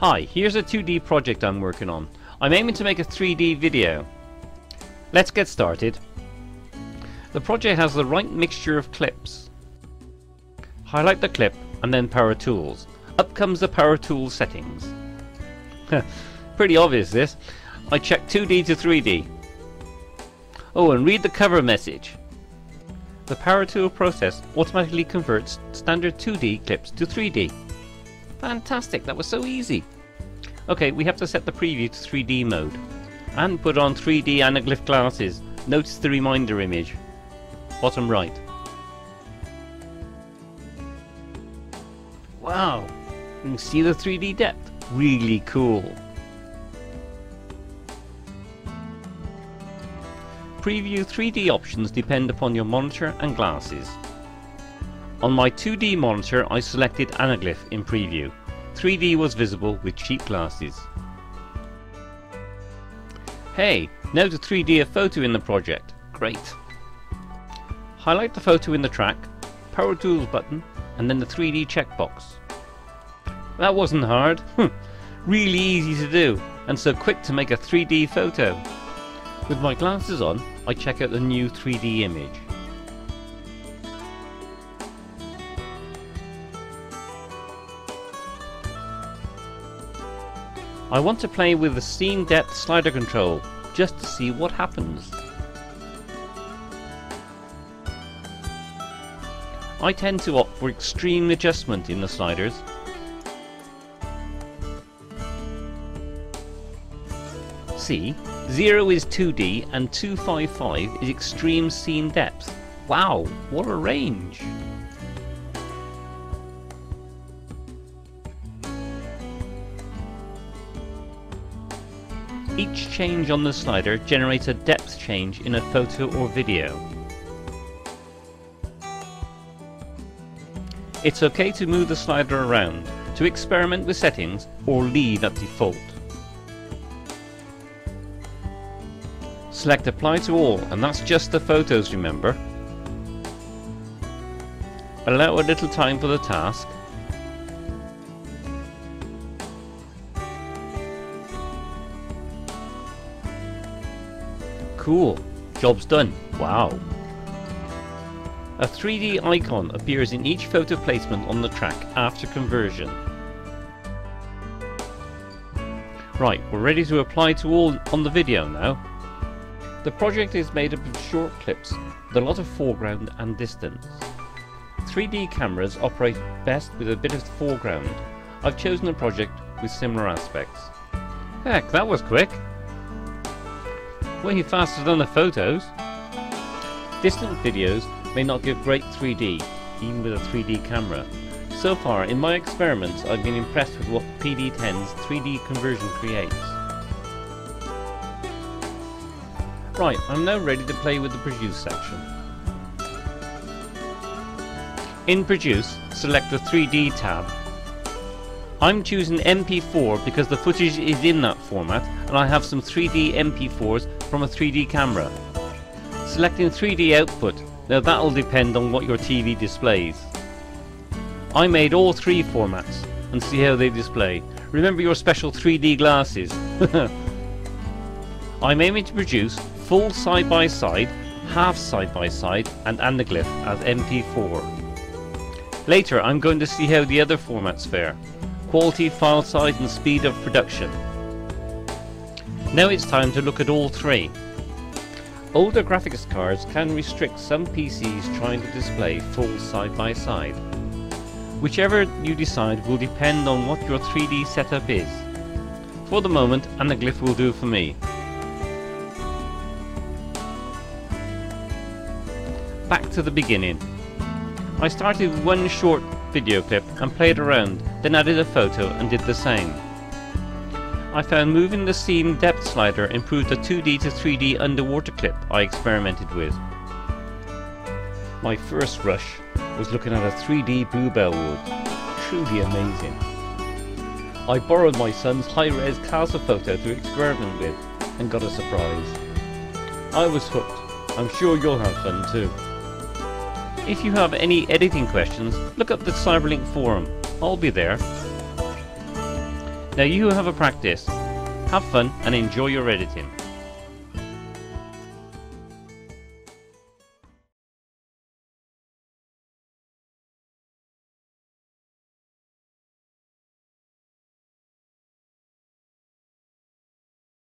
Hi, here's a 2D project I'm working on. I'm aiming to make a 3D video. Let's get started. The project has the right mixture of clips. Highlight the clip and then Power Tools. Up comes the Power Tools settings. Pretty obvious this. I check 2D to 3D. Oh, and read the cover message. The Power Tool process automatically converts standard 2D clips to 3D. Fantastic, that was so easy. Okay, we have to set the preview to 3D mode. And put on 3D anaglyph glasses. Notice the reminder image. Bottom right. Wow, you can see the 3D depth. Really cool. Preview 3D options depend upon your monitor and glasses. On my 2D monitor I selected Anaglyph in preview. 3D was visible with cheap glasses. Hey, now to 3D a photo in the project. Great. Highlight the photo in the track, Power Tools button, and then the 3D checkbox. That wasn't hard. really easy to do, and so quick to make a 3D photo. With my glasses on, I check out the new 3D image. I want to play with the scene depth slider control, just to see what happens. I tend to opt for extreme adjustment in the sliders. See, 0 is 2D and 255 is extreme scene depth. Wow, what a range! Each change on the slider generates a depth change in a photo or video. It's okay to move the slider around, to experiment with settings, or leave at default. Select apply to all, and that's just the photos remember. Allow a little time for the task. Cool, job's done, wow. A 3D icon appears in each photo placement on the track after conversion. Right, we're ready to apply to all on the video now. The project is made up of short clips with a lot of foreground and distance. 3D cameras operate best with a bit of foreground. I've chosen a project with similar aspects. Heck, that was quick! Way faster than the photos! Distant videos may not give great 3D, even with a 3D camera. So far, in my experiments, I've been impressed with what PD10's 3D conversion creates. Right, I'm now ready to play with the Produce section. In Produce, select the 3D tab. I'm choosing MP4 because the footage is in that format and I have some 3D MP4s from a 3D camera. Selecting 3D output, now that'll depend on what your TV displays. I made all three formats and see how they display. Remember your special 3D glasses. I'm aiming to produce full side by side, half side by side and anaglyph as MP4. Later I'm going to see how the other formats fare, quality, file size and speed of production. Now it's time to look at all three. Older graphics cards can restrict some PCs trying to display full side by side. Whichever you decide will depend on what your 3D setup is. For the moment, Anaglyph will do for me. Back to the beginning. I started with one short video clip and played around, then added a photo and did the same. I found moving the scene depth slider improved the 2D to 3D underwater clip I experimented with. My first rush was looking at a 3D bluebell wood. Truly amazing. I borrowed my son's high-res castle photo to experiment with and got a surprise. I was hooked. I'm sure you'll have fun too. If you have any editing questions, look up the Cyberlink forum. I'll be there. Now you have a practice. Have fun and enjoy your editing.